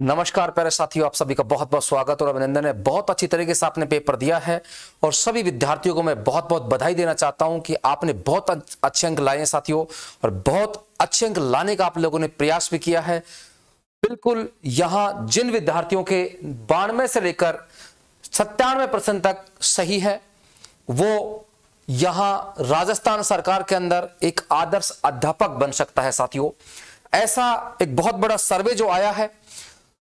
नमस्कार प्यारे साथियों, आप सभी का बहुत बहुत स्वागत और अभिनंदन है। बहुत अच्छी तरीके से आपने पेपर दिया है और सभी विद्यार्थियों को मैं बहुत बहुत बधाई देना चाहता हूँ कि आपने बहुत अच्छे अंक लाए हैं साथियों और बहुत अच्छे अंक लाने का आप लोगों ने प्रयास भी किया है। बिल्कुल यहाँ जिन विद्यार्थियों के बानवे से लेकर सत्तानवे परसेंट तक सही है, वो यहाँ राजस्थान सरकार के अंदर एक आदर्श अध्यापक बन सकता है साथियों। ऐसा एक बहुत बड़ा सर्वे जो आया है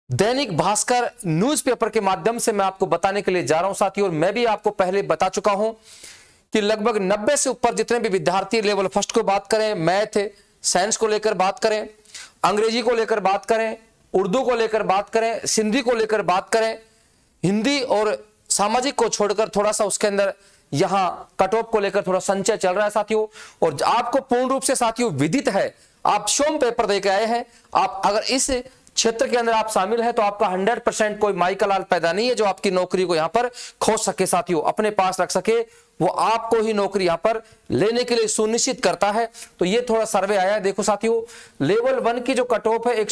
दैनिक भास्कर न्यूज़पेपर के माध्यम से मैं आपको बताने के लिए जा रहा हूँ, साथियों, और मैं भी आपको पहले बता चुका हूँ कि लगभग 90 से ऊपर जितने भी विद्यार्थी लेवल फ़र्स्ट को बात करें, मैथ, साइंस को लेकर बात करें, अंग्रेज़ी को लेकर बात करें, उर्दू को लेकर बात करें, सिंधी को लेकर बात करें, हिंदी और सामाजिक को छोड़कर थोड़ा सा उसके अंदर यहाँ कट ऑफ़ को लेकर थोड़ा संचय चल रहा है, साथियों। और आपको पूर्ण रूप से, साथियों, विदित है। आप सोम पेपर देकर आए हैं। आप अगर इस क्षेत्र के अंदर आप शामिल है तो आपका 100 परसेंट कोई माई का लाल पैदा नहीं है जो आपकी नौकरी को यहाँ पर खोज सके, साथियों। अपने पास रख सके, वो आपको ही नौकरी यहाँ पर लेने के लिए सुनिश्चित करता है। तो ये थोड़ा सर्वे आया है, देखो साथियों। लेवल वन की जो कट ऑफ़ है, एक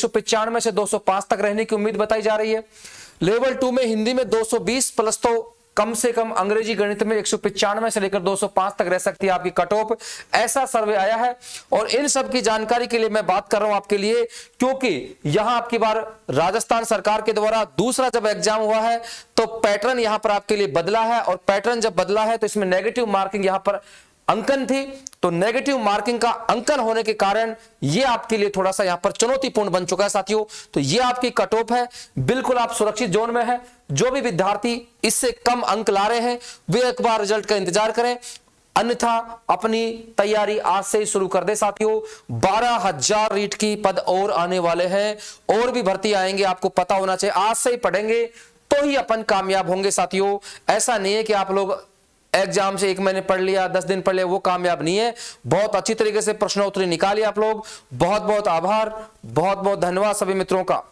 से 205 तक रहने की उम्मीद बताई जा रही है। लेवल टू में हिंदी में 220 प्लस तो कम से कम अंग्रेज़ी गणित में एक से लेकर 205 तक रह सकती है आपकी कट ऑफ़ ऐसा सर्वे आया है और इन सब की जानकारी के लिए मैं बात कर रहा हूँ आपके लिए, क्योंकि यहाँ आपकी बार राजस्थान सरकार के द्वारा दूसरा जब एग्ज़ाम हुआ है तो पैटर्न यहाँ पर आपके लिए बदला है और पैटर्न जब बदला है तो इसमें नेगेटिव मार्किंग यहाँ पर अंकन थी तो नेगेटिव मार्किंग का अंकन होने के कारण ये आपके लिए थोड़ा सा यहाँ पर चुनौतीपूर्ण बन चुका है साथियों। तो ये आपकी कट ऑफ़ है। बिल्कुल आप सुरक्षित जोन में है। जो भी विद्यार्थी इससे कम अंक ला रहे हैं, वे एक बार रिज़ल्ट का इंतज़ार करें। अन्यथा अपनी तैयारी आज से ही शुरू कर दे साथियों। बारह हज़ार रीट की पद और आने वाले हैं। और भी भर्ती आएँगे, आपको पता होना चाहिए। आज से ही पढ़ेंगे तो ही अपन कामयाब होंगे साथियों। ऐसा नहीं है कि आप लोग एग्ज़ाम से एक महीने पढ़ लिया, दस दिन पढ़ लिया, वो कामयाब नहीं है। बहुत अच्छी तरीके से प्रश्नोत्तरी निकाली आप लोग। बहुत बहुत आभार बहुत बहुत धन्यवाद सभी मित्रों का।